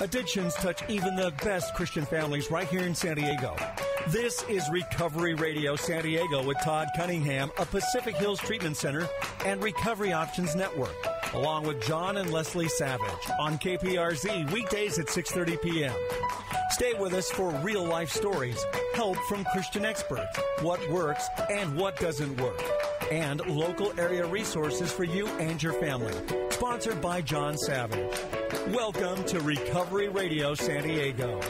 Addictions touch even the best Christian families right here in San Diego. This is Recovery Radio San Diego with Todd Cunningham of Pacific Hills Treatment Center and Recovery Options Network, along with John and Leslie Savage on KPRZ weekdays at 6:30 p.m. Stay with us for real life stories, help from Christian experts, what works and what doesn't work, and local area resources for you and your family. Sponsored by John Savage. Welcome to Recovery Radio San Diego.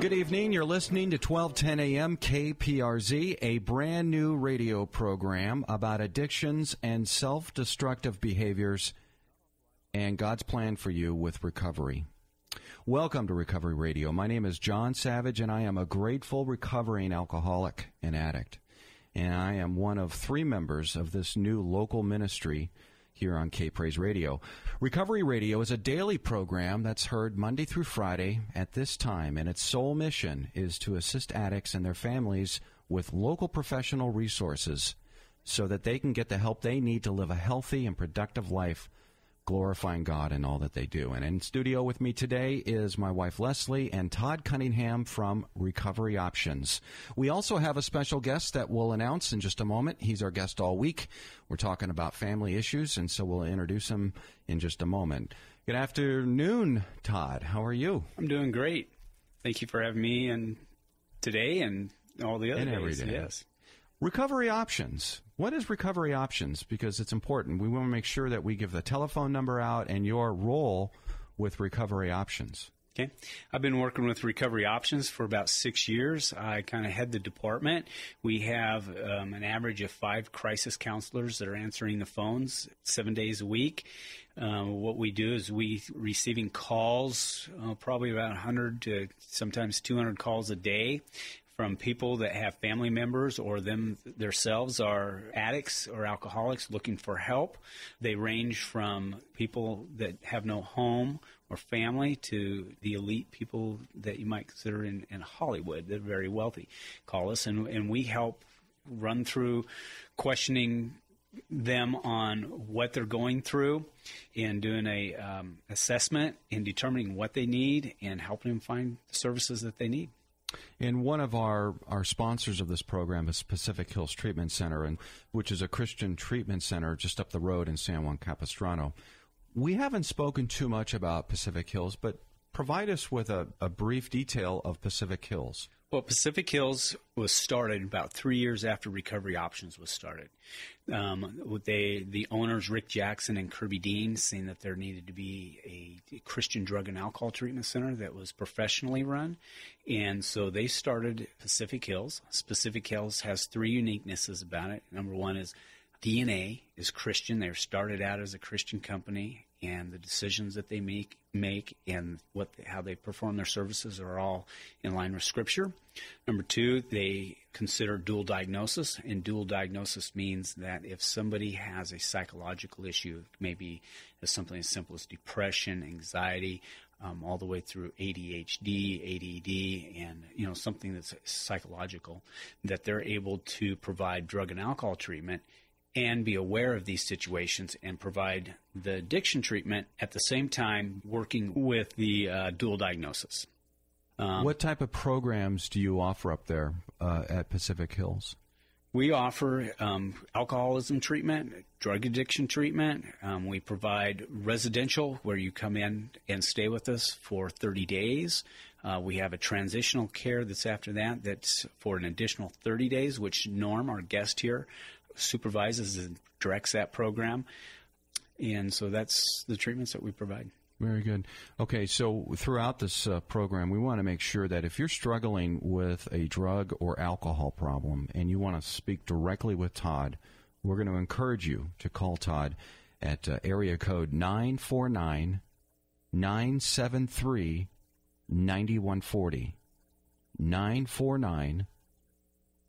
Good evening. You're listening to 1210 AM KPRZ, a brand new radio program about addictions and self destructive behaviors and God's plan for you with recovery. Welcome to Recovery Radio. My name is John Savage, and I am a grateful recovering alcoholic and addict. And I am one of three members of this new local ministry here on K Praise Radio. Recovery Radio is a daily program that's heard Monday through Friday at this time, and its sole mission is to assist addicts and their families with local professional resources so that they can get the help they need to live a healthy and productive life glorifying God in all that they do. And in studio with me today is my wife Leslie and Todd Cunningham from Recovery Options. We also have a special guest that we'll announce in just a moment. He's our guest all week. We're talking about family issues, and so we'll introduce him in just a moment. Good afternoon, Todd. How are you? I'm doing great. Thank you for having me and today and all the other and days. every day. Yes. Recovery options. What is recovery options? Because it's important. We want to make sure that we give the telephone number out and your role with recovery options. Okay. I've been working with Recovery Options for about six years. I kind of head the department. We have um, an average of five crisis counselors that are answering the phones seven days a week. Um, what we do is we receiving calls, uh, probably about 100 to sometimes 200 calls a day from people that have family members or them themselves are addicts or alcoholics looking for help. They range from people that have no home or family to the elite people that you might consider in, in Hollywood They're very wealthy. Call us and, and we help run through questioning them on what they're going through and doing a um, assessment and determining what they need and helping them find the services that they need. And one of our, our sponsors of this program is Pacific Hills Treatment Center, and which is a Christian treatment center just up the road in San Juan Capistrano. We haven't spoken too much about Pacific Hills, but provide us with a, a brief detail of Pacific Hills. Well, Pacific Hills was started about three years after Recovery Options was started. Um, they, the owners, Rick Jackson and Kirby Dean, seen that there needed to be a Christian drug and alcohol treatment center that was professionally run. And so they started Pacific Hills. Pacific Hills has three uniquenesses about it. Number one is DNA is Christian. They were started out as a Christian company, and the decisions that they make make and what how they perform their services are all in line with Scripture. Number two, they consider dual diagnosis, and dual diagnosis means that if somebody has a psychological issue, maybe something as simple as depression, anxiety, um, all the way through ADHD, ADD, and you know something that's psychological, that they're able to provide drug and alcohol treatment and be aware of these situations and provide the addiction treatment at the same time working with the uh, dual diagnosis. Um, what type of programs do you offer up there uh, at Pacific Hills? We offer um, alcoholism treatment, drug addiction treatment. Um, we provide residential, where you come in and stay with us for 30 days. Uh, we have a transitional care that's after that, that's for an additional 30 days, which Norm, our guest here, supervises and directs that program. And so that's the treatments that we provide. Very good. Okay, so throughout this uh, program, we want to make sure that if you're struggling with a drug or alcohol problem and you want to speak directly with Todd, we're going to encourage you to call Todd at uh, area code 949 973 9140. 949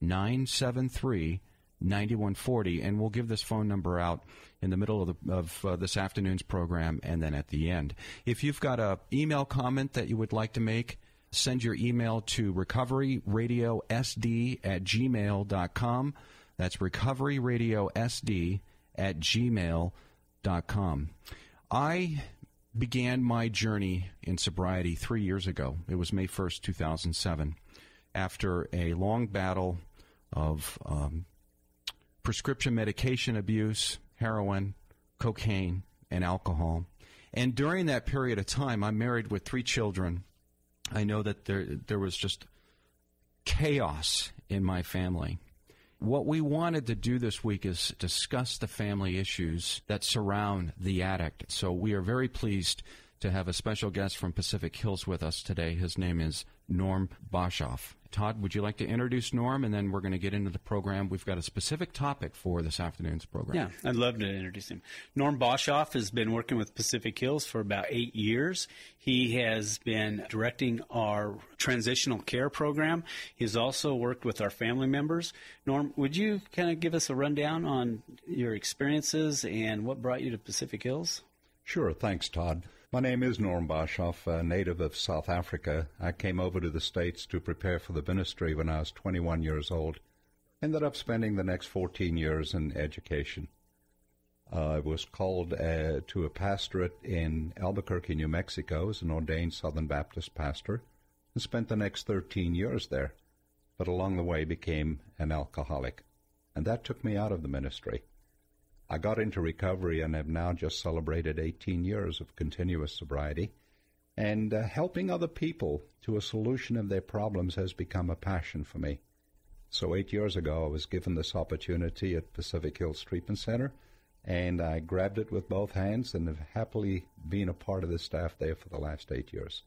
973 9140, and we'll give this phone number out in the middle of, the, of uh, this afternoon's program and then at the end. If you've got a email comment that you would like to make, send your email to recoveryradiosd at gmail.com. That's recoveryradiosd at gmail.com. I began my journey in sobriety three years ago. It was May 1st, 2007, after a long battle of um, prescription medication abuse, heroin, cocaine, and alcohol. And during that period of time, I'm married with three children. I know that there there was just chaos in my family. What we wanted to do this week is discuss the family issues that surround the addict. So we are very pleased to have a special guest from Pacific Hills with us today. His name is Norm Boshoff. Todd, would you like to introduce Norm, and then we're going to get into the program? We've got a specific topic for this afternoon's program. Yeah, I'd love to introduce him. Norm Boshoff has been working with Pacific Hills for about eight years. He has been directing our transitional care program. He's also worked with our family members. Norm, would you kind of give us a rundown on your experiences and what brought you to Pacific Hills? Sure, thanks, Todd. My name is Norm Boshoff, a native of South Africa. I came over to the States to prepare for the ministry when I was 21 years old. Ended up spending the next 14 years in education. I was called uh, to a pastorate in Albuquerque, New Mexico, as an ordained Southern Baptist pastor, and spent the next 13 years there, but along the way became an alcoholic. And that took me out of the ministry. I got into recovery and have now just celebrated 18 years of continuous sobriety. And uh, helping other people to a solution of their problems has become a passion for me. So, eight years ago, I was given this opportunity at Pacific Hills Treatment Center, and I grabbed it with both hands and have happily been a part of the staff there for the last eight years.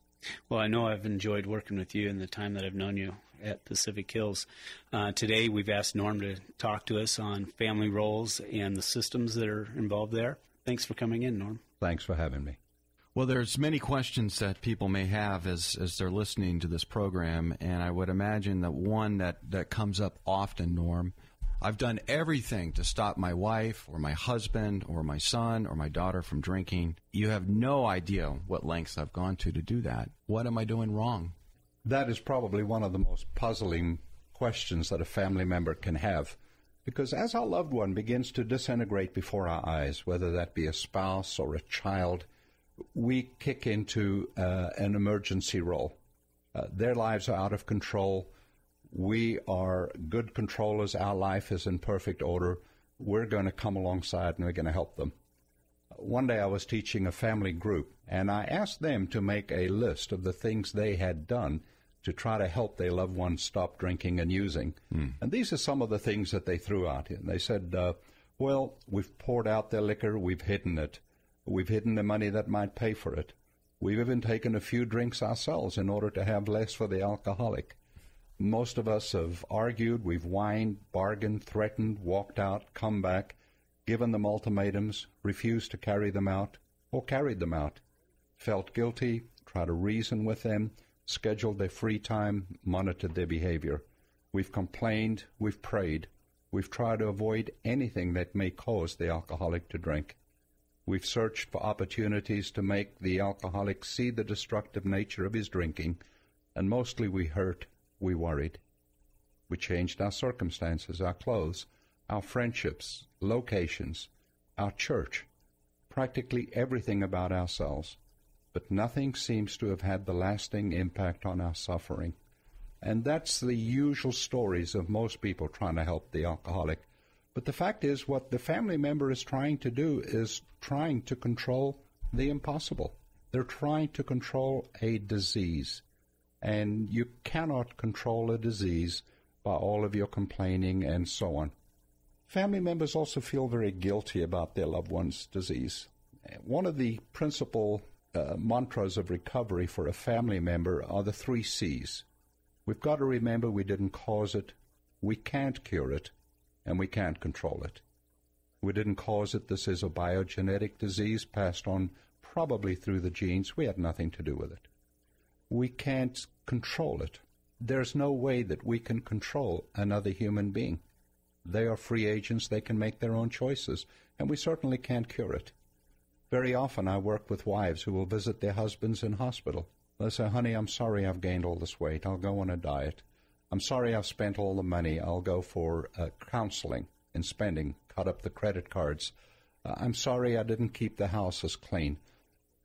Well, I know I've enjoyed working with you in the time that I've known you at Pacific Hills. Uh, today, we've asked Norm to talk to us on family roles and the systems that are involved there. Thanks for coming in, Norm. Thanks for having me. Well, there's many questions that people may have as, as they're listening to this program, and I would imagine that one that, that comes up often, Norm, I've done everything to stop my wife or my husband or my son or my daughter from drinking. You have no idea what lengths I've gone to to do that. What am I doing wrong? That is probably one of the most puzzling questions that a family member can have. Because as our loved one begins to disintegrate before our eyes, whether that be a spouse or a child, we kick into uh, an emergency role. Uh, their lives are out of control. We are good controllers. Our life is in perfect order. We're going to come alongside and we're going to help them. One day I was teaching a family group, and I asked them to make a list of the things they had done to try to help their loved ones stop drinking and using. Mm. And these are some of the things that they threw out. And they said, uh, well, we've poured out their liquor, we've hidden it. We've hidden the money that might pay for it. We've even taken a few drinks ourselves in order to have less for the alcoholic. Most of us have argued, we've whined, bargained, threatened, walked out, come back, given them ultimatums, refused to carry them out, or carried them out, felt guilty, tried to reason with them, scheduled their free time, monitored their behavior. We've complained, we've prayed, we've tried to avoid anything that may cause the alcoholic to drink. We've searched for opportunities to make the alcoholic see the destructive nature of his drinking, and mostly we hurt, we worried. We changed our circumstances, our clothes, our friendships, locations, our church, practically everything about ourselves but nothing seems to have had the lasting impact on our suffering. And that's the usual stories of most people trying to help the alcoholic. But the fact is, what the family member is trying to do is trying to control the impossible. They're trying to control a disease. And you cannot control a disease by all of your complaining and so on. Family members also feel very guilty about their loved one's disease. One of the principal uh, mantras of recovery for a family member are the three C's. We've got to remember we didn't cause it, we can't cure it, and we can't control it. We didn't cause it. This is a biogenetic disease passed on probably through the genes. We had nothing to do with it. We can't control it. There's no way that we can control another human being. They are free agents. They can make their own choices. And we certainly can't cure it. Very often I work with wives who will visit their husbands in hospital. They'll say, honey, I'm sorry I've gained all this weight. I'll go on a diet. I'm sorry I've spent all the money. I'll go for uh, counseling and spending, cut up the credit cards. Uh, I'm sorry I didn't keep the house as clean.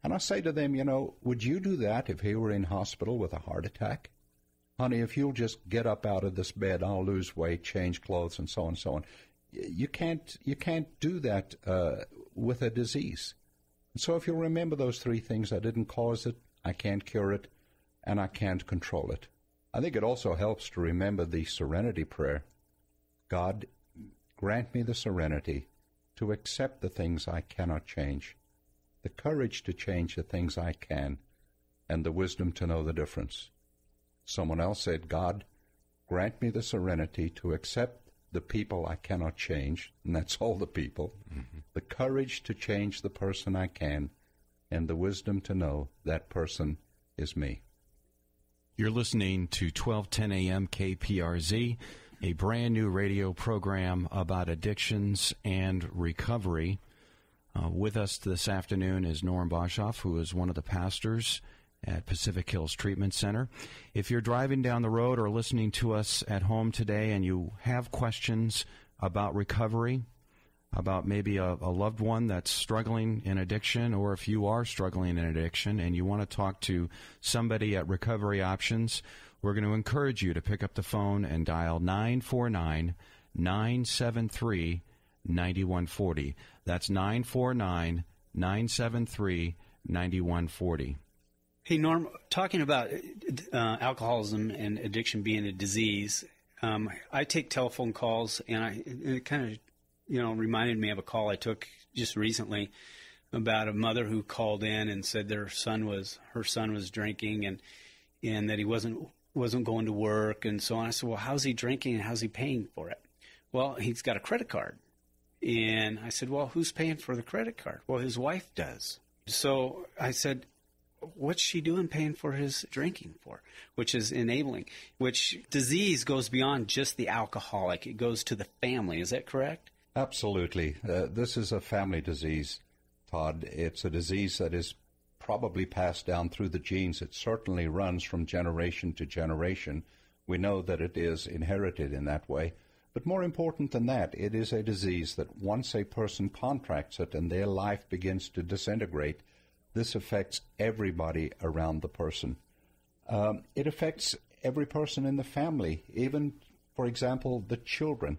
And I say to them, you know, would you do that if he were in hospital with a heart attack? Honey, if you'll just get up out of this bed, I'll lose weight, change clothes, and so on and so on. You can't, you can't do that uh, with a disease. So if you'll remember those three things, I didn't cause it, I can't cure it, and I can't control it. I think it also helps to remember the serenity prayer. God, grant me the serenity to accept the things I cannot change, the courage to change the things I can, and the wisdom to know the difference. Someone else said, God, grant me the serenity to accept the people I cannot change, and that's all the people, mm-hmm. the courage to change the person I can, and the wisdom to know that person is me. You're listening to 1210 AM KPRZ, a brand new radio program about addictions and recovery. Uh, with us this afternoon is Norm Boshoff, who is one of the pastors at Pacific Hills Treatment Center. If you're driving down the road or listening to us at home today and you have questions about recovery, about maybe a, a, loved one that's struggling in addiction, or if you are struggling in addiction and you want to talk to somebody at Recovery Options, we're going to encourage you to pick up the phone and dial 949 973 9140. That's 949 973 9140. Hey, Norm, talking about uh, alcoholism and addiction being a disease, um, I take telephone calls, and, I, and it kind of, you know, reminded me of a call I took just recently about a mother who called in and said their son was her son was drinking and and that he wasn't wasn't going to work and so on. I said, well, how's he drinking and how's he paying for it? Well, he's got a credit card. And I said, well, who's paying for the credit card? Well, his wife does. So I said, what's she doing paying for his drinking for, which is enabling, which disease goes beyond just the alcoholic. It goes to the family. Is that correct? Absolutely. Uh, this is a family disease, Todd. It's a disease that is probably passed down through the genes. It certainly runs from generation to generation. We know that it is inherited in that way. But more important than that, it is a disease that once a person contracts it and their life begins to disintegrate, this affects everybody around the person. Um, it affects every person in the family, even, for example, the children.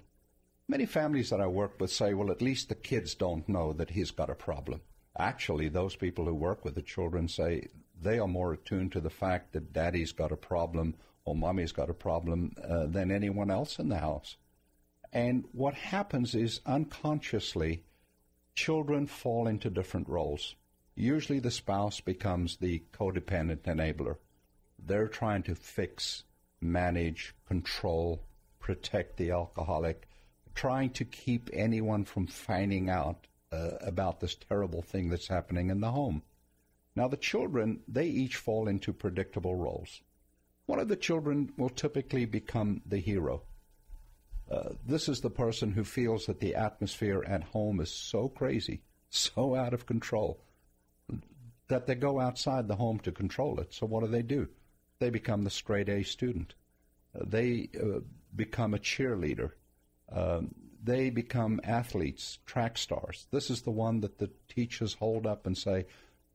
Many families that I work with say, well, at least the kids don't know that he's got a problem. Actually, those people who work with the children say they are more attuned to the fact that daddy's got a problem or mommy's got a problem uh, than anyone else in the house. And what happens is unconsciously, children fall into different roles. Usually the spouse becomes the codependent enabler. They're trying to fix, manage, control, protect the alcoholic, trying to keep anyone from finding out uh, about this terrible thing that's happening in the home. Now, the children, they each fall into predictable roles. One of the children will typically become the hero. Uh, this is the person who feels that the atmosphere at home is so crazy, so out of control, that they go outside the home to control it. So what do they do? They become the straight A student. Uh, they uh, become a cheerleader. Um, they become athletes, track stars. This is the one that the teachers hold up and say,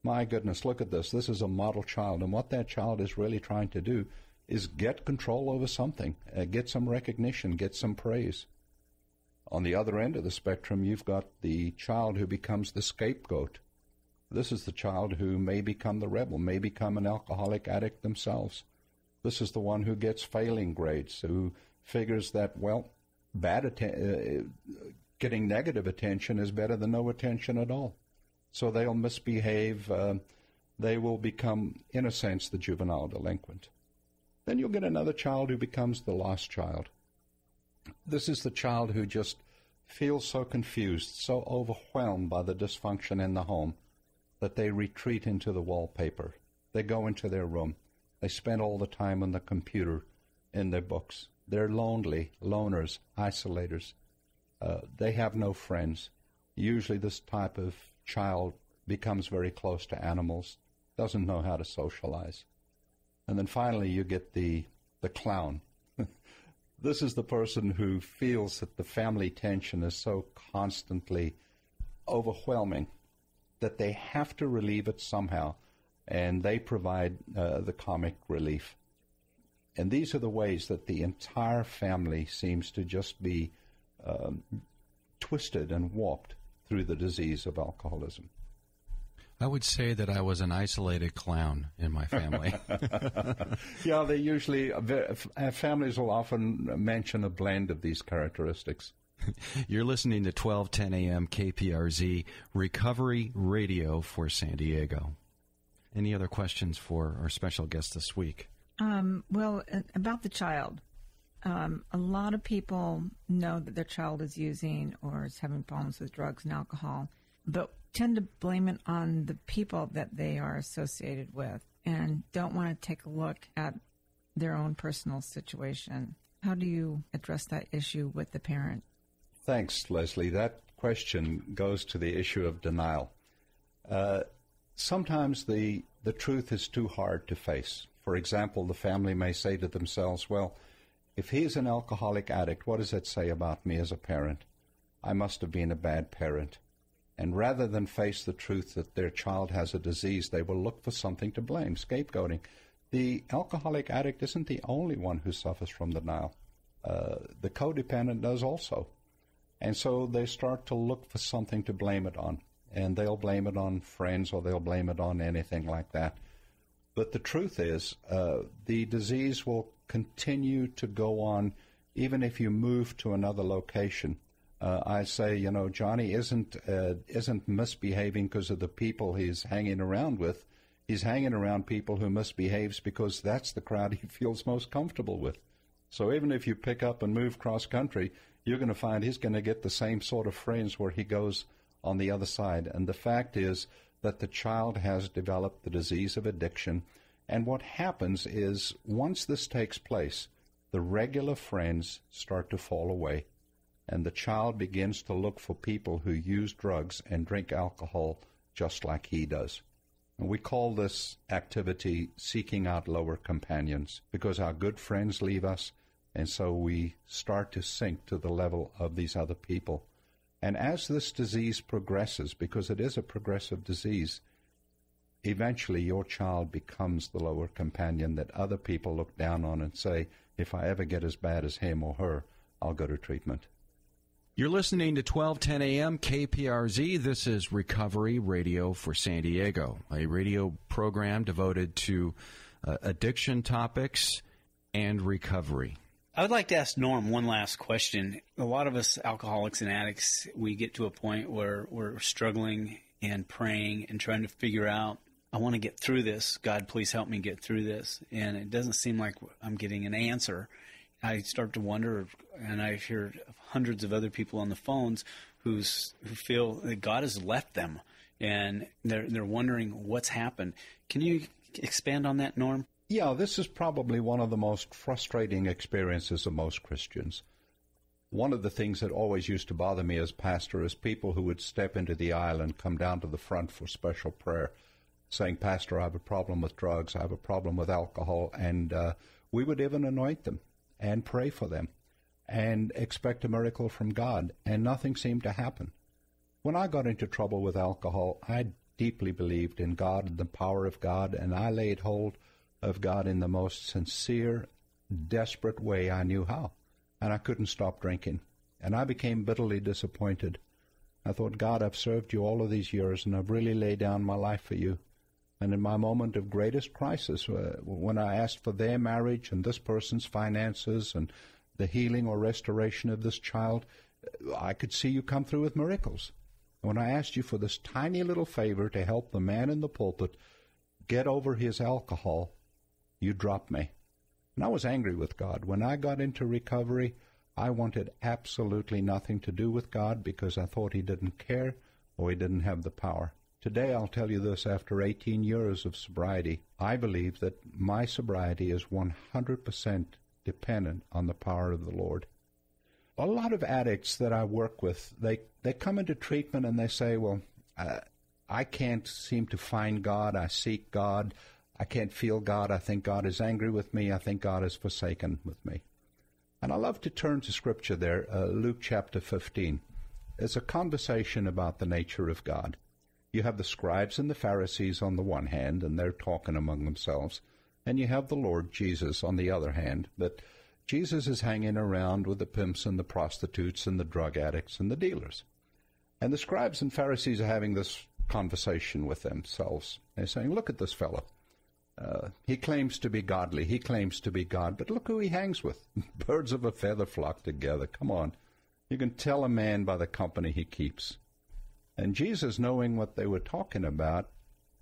my goodness, look at this. This is a model child. And what that child is really trying to do is get control over something, uh, get some recognition, get some praise. On the other end of the spectrum, you've got the child who becomes the scapegoat. This is the child who may become the rebel, may become an alcoholic addict themselves. This is the one who gets failing grades, who figures that, well, bad atten- uh, getting negative attention is better than no attention at all. So they'll misbehave. Uh, they will become, in a sense, the juvenile delinquent. Then you'll get another child who becomes the lost child. This is the child who just feels so confused, so overwhelmed by the dysfunction in the home that they retreat into the wallpaper. They go into their room. They spend all the time on the computer, in their books. They're lonely, loners, isolators. Uh, they have no friends. Usually, this type of child becomes very close to animals, doesn't know how to socialize. And then finally, you get the, the clown. this is the person who feels that the family tension is so constantly overwhelming that they have to relieve it somehow, and they provide uh, the comic relief. And these are the ways that the entire family seems to just be um, twisted and warped through the disease of alcoholism. I would say that I was an isolated clown in my family. yeah, they usually, uh, families will often mention a blend of these characteristics. You're listening to 1210 AM KPRZ Recovery Radio for San Diego. Any other questions for our special guest this week? Um, well, about the child. Um, a lot of people know that their child is using or is having problems with drugs and alcohol, but tend to blame it on the people that they are associated with and don't want to take a look at their own personal situation. How do you address that issue with the parent? Thanks, Leslie. That question goes to the issue of denial. Uh, sometimes the, the truth is too hard to face. For example, the family may say to themselves, well, if he's an alcoholic addict, what does that say about me as a parent? I must have been a bad parent. And rather than face the truth that their child has a disease, they will look for something to blame, scapegoating. The alcoholic addict isn't the only one who suffers from denial. Uh, the codependent does also. And so they start to look for something to blame it on. And they'll blame it on friends or they'll blame it on anything like that. But the truth is, uh, the disease will continue to go on even if you move to another location. Uh, I say, you know, Johnny isn't uh, isn't misbehaving because of the people he's hanging around with. He's hanging around people who misbehaves because that's the crowd he feels most comfortable with. So even if you pick up and move cross country, you're going to find he's going to get the same sort of friends where he goes on the other side. And the fact is that the child has developed the disease of addiction. And what happens is once this takes place, the regular friends start to fall away and the child begins to look for people who use drugs and drink alcohol just like he does. And we call this activity seeking out lower companions because our good friends leave us, and so we start to sink to the level of these other people. And as this disease progresses, because it is a progressive disease, eventually your child becomes the lower companion that other people look down on and say, if I ever get as bad as him or her, I'll go to treatment. You're listening to 1210 AM KPRZ. This is Recovery Radio for San Diego, a radio program devoted to uh, addiction topics and recovery. I would like to ask Norm one last question. A lot of us alcoholics and addicts, we get to a point where we're struggling and praying and trying to figure out, I want to get through this. God, please help me get through this. And it doesn't seem like I'm getting an answer. I start to wonder, and I hear hundreds of other people on the phones who's who feel that God has left them, and they're they're wondering what's happened. Can you expand on that, Norm? Yeah, this is probably one of the most frustrating experiences of most Christians. One of the things that always used to bother me as pastor is people who would step into the aisle and come down to the front for special prayer, saying, Pastor, I have a problem with drugs, I have a problem with alcohol, and uh, we would even anoint them and pray for them and expect a miracle from God, and nothing seemed to happen. When I got into trouble with alcohol, I deeply believed in God and the power of God, and I laid hold of God in the most sincere, desperate way I knew how. And I couldn't stop drinking. And I became bitterly disappointed. I thought, God, I've served you all of these years, and I've really laid down my life for you. And in my moment of greatest crisis, uh, when I asked for their marriage and this person's finances and the healing or restoration of this child, I could see you come through with miracles. When I asked you for this tiny little favor to help the man in the pulpit get over his alcohol, you dropped me. And I was angry with God. When I got into recovery, I wanted absolutely nothing to do with God because I thought He didn't care or He didn't have the power. Today, I'll tell you this after 18 years of sobriety, I believe that my sobriety is 100% dependent on the power of the Lord. A lot of addicts that I work with, they, they come into treatment and they say, Well, uh, I can't seem to find God. I seek God. I can't feel God. I think God is angry with me. I think God is forsaken with me. And I love to turn to Scripture there, uh, Luke chapter 15. It's a conversation about the nature of God. You have the scribes and the Pharisees on the one hand, and they're talking among themselves, and you have the Lord Jesus on the other hand. But Jesus is hanging around with the pimps and the prostitutes and the drug addicts and the dealers. And the scribes and Pharisees are having this conversation with themselves. They're saying, Look at this fellow. Uh, he claims to be godly. He claims to be God, but look who he hangs with. Birds of a feather flock together. Come on. You can tell a man by the company he keeps. And Jesus, knowing what they were talking about,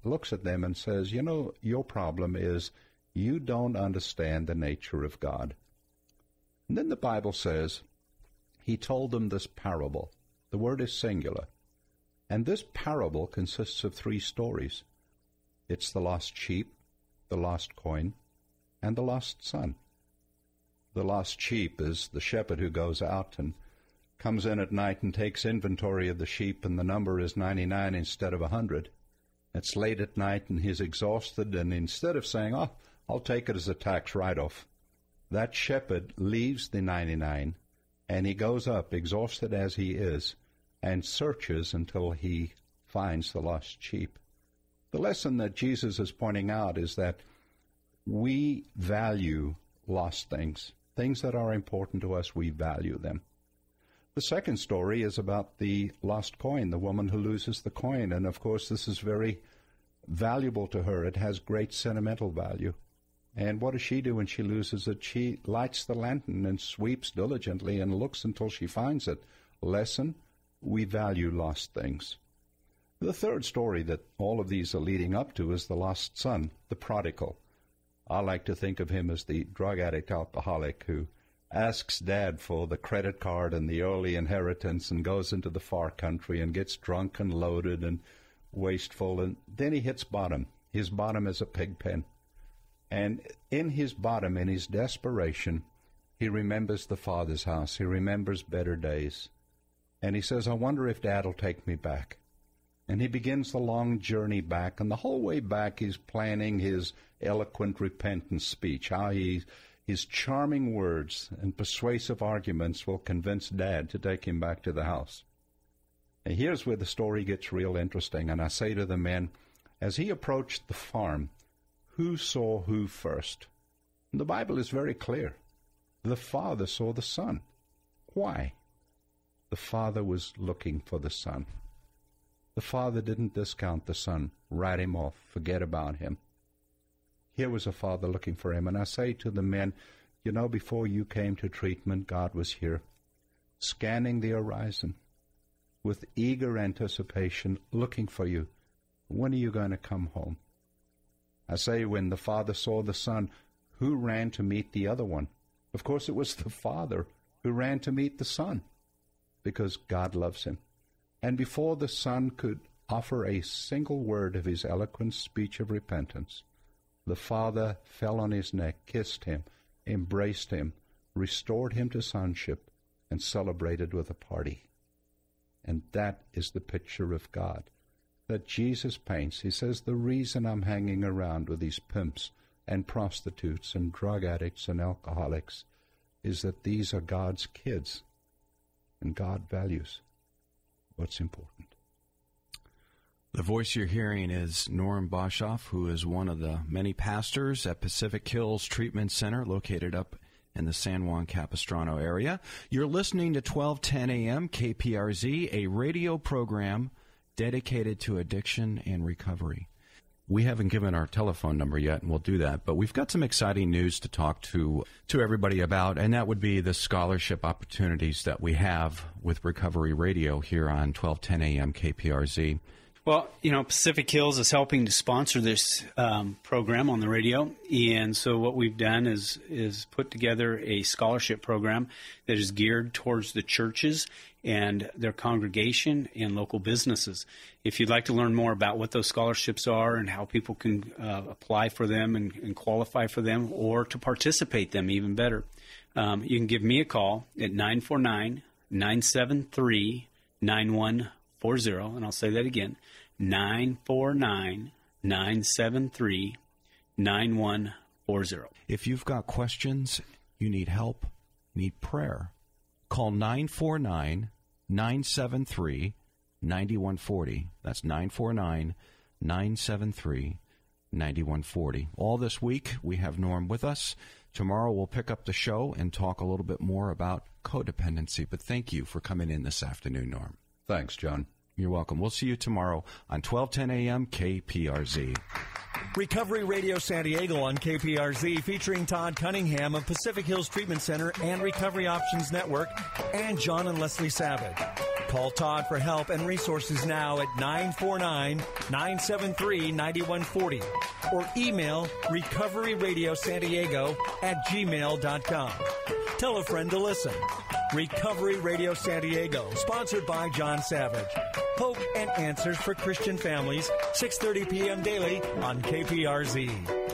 looks at them and says, You know, your problem is you don't understand the nature of God. And then the Bible says, He told them this parable. The word is singular. And this parable consists of three stories it's the lost sheep, the lost coin, and the lost son. The lost sheep is the shepherd who goes out and comes in at night and takes inventory of the sheep, and the number is 99 instead of a 100. It's late at night, and he's exhausted, and instead of saying, Oh, I'll take it as a tax write off, that shepherd leaves the 99 and he goes up, exhausted as he is, and searches until he finds the lost sheep. The lesson that Jesus is pointing out is that we value lost things. Things that are important to us, we value them. The second story is about the lost coin, the woman who loses the coin. And of course, this is very valuable to her. It has great sentimental value. And what does she do when she loses it? She lights the lantern and sweeps diligently and looks until she finds it. Lesson we value lost things. The third story that all of these are leading up to is the lost son, the prodigal. I like to think of him as the drug addict alcoholic who asks dad for the credit card and the early inheritance and goes into the far country and gets drunk and loaded and wasteful and then he hits bottom. His bottom is a pig pen. And in his bottom, in his desperation, he remembers the father's house. He remembers better days. And he says, I wonder if dad'll take me back. And he begins the long journey back, and the whole way back he's planning his eloquent repentance speech, how he his charming words and persuasive arguments will convince Dad to take him back to the house. And here's where the story gets real interesting. And I say to the men, as he approached the farm, who saw who first? And the Bible is very clear. The Father saw the Son. Why? The Father was looking for the Son. The Father didn't discount the Son, write him off, forget about him. Here was a father looking for him. And I say to the men, you know, before you came to treatment, God was here, scanning the horizon with eager anticipation, looking for you. When are you going to come home? I say, when the father saw the son, who ran to meet the other one? Of course, it was the father who ran to meet the son, because God loves him. And before the son could offer a single word of his eloquent speech of repentance, the father fell on his neck, kissed him, embraced him, restored him to sonship, and celebrated with a party. And that is the picture of God that Jesus paints. He says, The reason I'm hanging around with these pimps and prostitutes and drug addicts and alcoholics is that these are God's kids, and God values what's important. The voice you're hearing is Norm Boshoff, who is one of the many pastors at Pacific Hills Treatment Center, located up in the San Juan Capistrano area. You're listening to 1210 AM KPRZ, a radio program dedicated to addiction and recovery. We haven't given our telephone number yet, and we'll do that. But we've got some exciting news to talk to to everybody about, and that would be the scholarship opportunities that we have with Recovery Radio here on 1210 AM KPRZ. Well, you know, Pacific Hills is helping to sponsor this um, program on the radio, and so what we've done is is put together a scholarship program that is geared towards the churches and their congregation and local businesses. If you'd like to learn more about what those scholarships are and how people can uh, apply for them and, and, qualify for them, or to participate them even better, um, you can give me a call at 949 973 9140, and I'll say that again 949 973 9140. If you've got questions, you need help, need prayer, call 949 973 9140. That's 949 973 9140. All this week, we have Norm with us. Tomorrow, we'll pick up the show and talk a little bit more about codependency. But thank you for coming in this afternoon, Norm. Thanks, John. You're welcome. We'll see you tomorrow on 1210 a.m. KPRZ. Recovery Radio San Diego on KPRZ featuring Todd Cunningham of Pacific Hills Treatment Center and Recovery Options Network and John and Leslie Savage. Call Todd for help and resources now at 949 973 9140 or email recoveryradiosandiego at gmail.com. Tell a friend to listen. Recovery Radio San Diego, sponsored by John Savage. Hope and answers for Christian families, 6:30 p.m. daily on KPRZ.